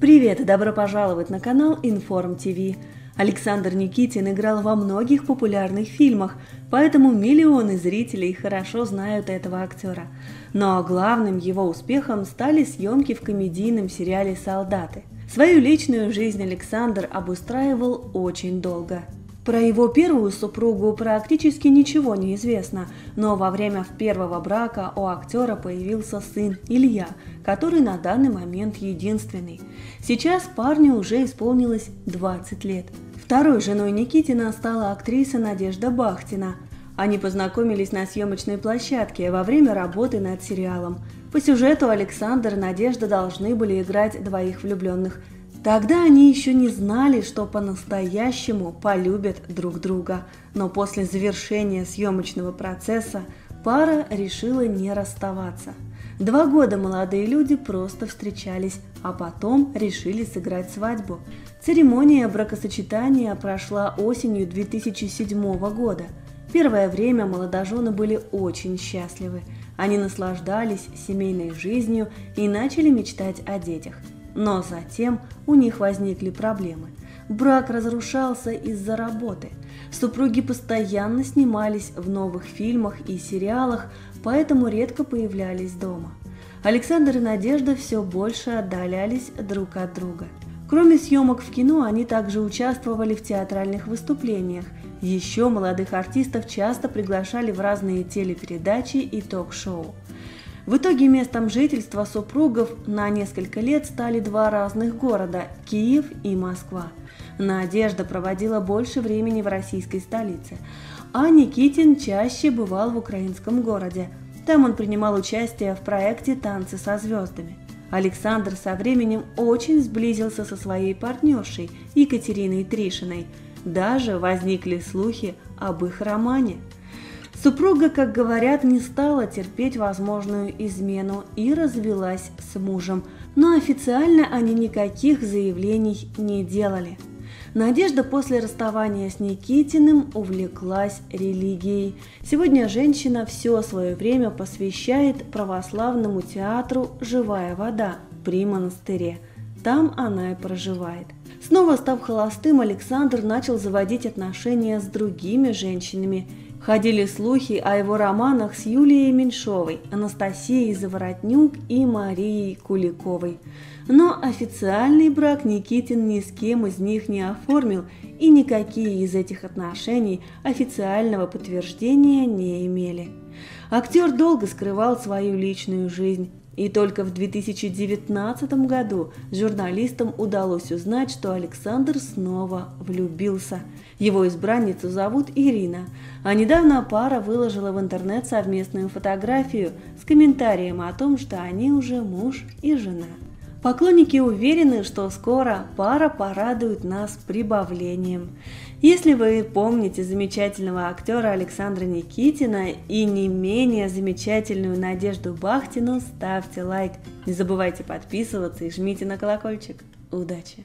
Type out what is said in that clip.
Привет и добро пожаловать на канал Информ ТВ. Александр Никитин играл во многих популярных фильмах, поэтому миллионы зрителей хорошо знают этого актера. Но главным его успехом стали съемки в комедийном сериале «Солдаты». Свою личную жизнь Александр обустраивал очень долго. Про его первую супругу практически ничего не известно, но во время первого брака у актера появился сын Илья, который на данный момент единственный. Сейчас парню уже исполнилось 20 лет. Второй женой Никитина стала актриса Надежда Бахтина. Они познакомились на съемочной площадке во время работы над сериалом. По сюжету Александр и Надежда должны были играть двоих влюбленных – Тогда они еще не знали, что по-настоящему полюбят друг друга, но после завершения съемочного процесса пара решила не расставаться. Два года молодые люди просто встречались, а потом решили сыграть свадьбу. Церемония бракосочетания прошла осенью 2007 года. Первое время молодожены были очень счастливы. Они наслаждались семейной жизнью и начали мечтать о детях – но затем у них возникли проблемы. Брак разрушался из-за работы. Супруги постоянно снимались в новых фильмах и сериалах, поэтому редко появлялись дома. Александр и Надежда все больше отдалялись друг от друга. Кроме съемок в кино, они также участвовали в театральных выступлениях. Еще молодых артистов часто приглашали в разные телепередачи и ток-шоу. В итоге местом жительства супругов на несколько лет стали два разных города – Киев и Москва. Надежда проводила больше времени в российской столице, а Никитин чаще бывал в украинском городе. Там он принимал участие в проекте «Танцы со звездами». Александр со временем очень сблизился со своей партнершей Екатериной Тришиной. Даже возникли слухи об их романе – Супруга, как говорят, не стала терпеть возможную измену и развелась с мужем, но официально они никаких заявлений не делали. Надежда после расставания с Никитиным увлеклась религией. Сегодня женщина все свое время посвящает православному театру «Живая вода» при монастыре. Там она и проживает. Снова став холостым, Александр начал заводить отношения с другими женщинами – Ходили слухи о его романах с Юлией Меньшовой, Анастасией Заворотнюк и Марией Куликовой. Но официальный брак Никитин ни с кем из них не оформил, и никакие из этих отношений официального подтверждения не имели. Актер долго скрывал свою личную жизнь, и только в 2019 году журналистам удалось узнать, что Александр снова влюбился. Его избранницу зовут Ирина, а недавно пара выложила в интернет совместную фотографию с комментарием о том, что они уже муж и жена. Поклонники уверены, что скоро пара порадует нас прибавлением. Если вы помните замечательного актера Александра Никитина и не менее замечательную Надежду Бахтину, ставьте лайк. Не забывайте подписываться и жмите на колокольчик. Удачи!